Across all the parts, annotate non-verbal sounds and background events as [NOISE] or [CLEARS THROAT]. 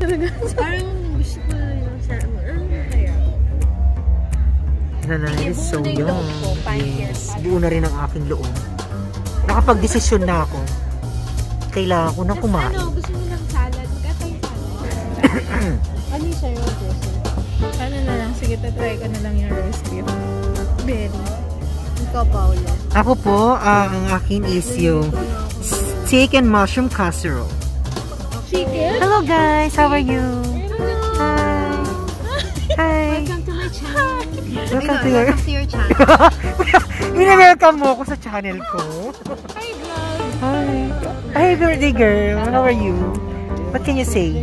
talaga. [LAUGHS] Parang gusto ko na yung sa... Ano kaya? Nanay Sige, is so young. Yes. Buo na rin ang aking loob. Nakapag-desisyon na ako. Kailangan ko na kumain. ano, gusto mo ng salad? Magkatay salad. [CLEARS THROAT] ano yung sa'yo, Jesse? Ano na lang, sige, tatry ko na lang yung roast beef. Berry. Ikaw, Paolo. Ako po, ah, ang akin is yung and mushroom casserole. Chicken? Hello guys, how are you? Hi. Hi. Welcome to my channel. Welcome to your... Welcome to your channel. [LAUGHS] Minawelcome mo ako sa channel ko. Hi, vlog. Hi. Hi, birthday girl. How are you? What can you say?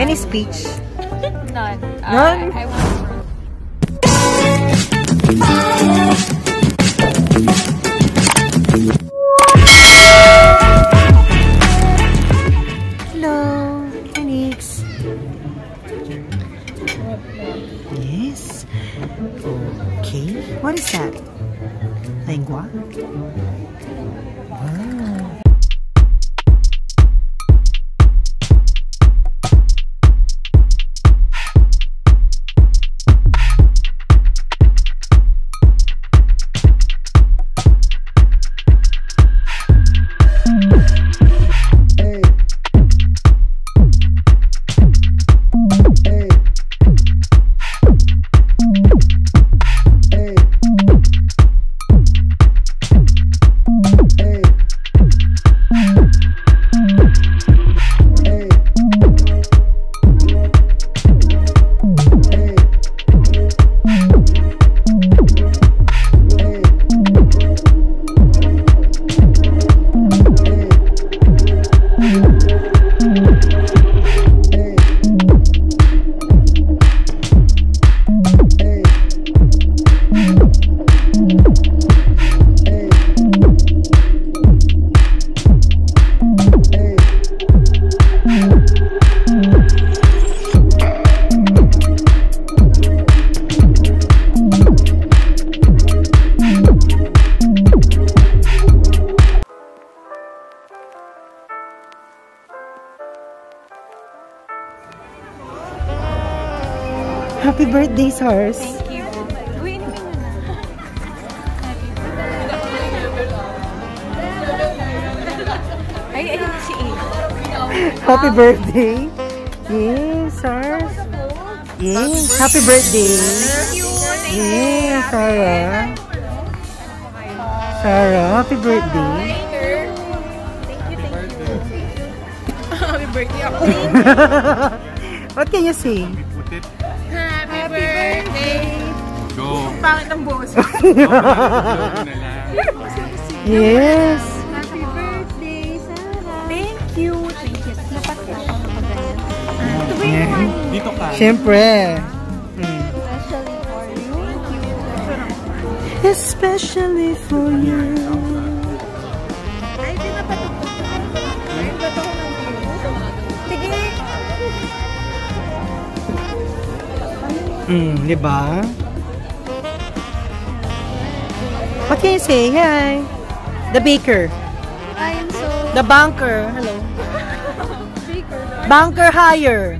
Any speech? None. None? I, I want Hello, Okay. What is that? Lengua? Wow. Ah. Happy birthday, Sars. Thank you. Uy, inumin mo na. Ay, ayun si A. Happy birthday. Yes, Sars. Yes, happy birthday. Thank you. Thank you. Yes, Sarah. Sarah, happy birthday. Thank you, thank you. Happy birthday ako. [LAUGHS] What can you say? Happy birthday! Go. Pangit ang boss. Go na lang. Yes. Happy birthday, Sarah. Thank you. Thank you. Dapat ka siya magayan. Dito ka. Siyempre. Especially for you. Especially for you. Mm, di ba? What can you say? Hi. The baker. I am so The banker. Hello. Banker hire.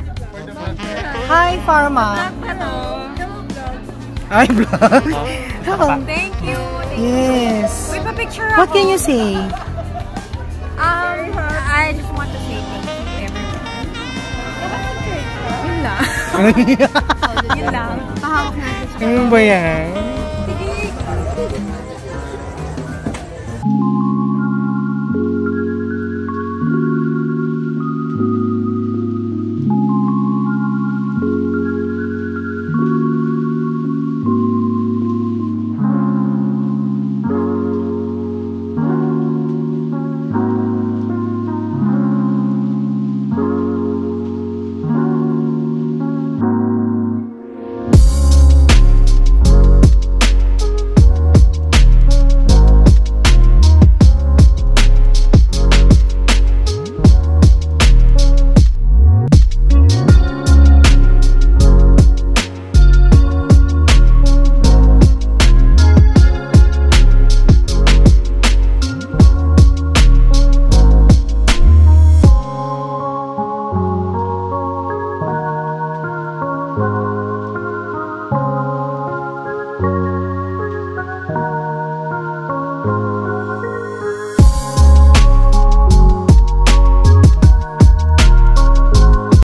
Hi, Pharma. Ano? Hi, vlog. Hello. Thank you. Yes. Wait, pa-picture What can you say? Um, I just want to say thank you to everyone. [LAUGHS] Yun. Yun lang. Pahawak natin. Ano ba yan?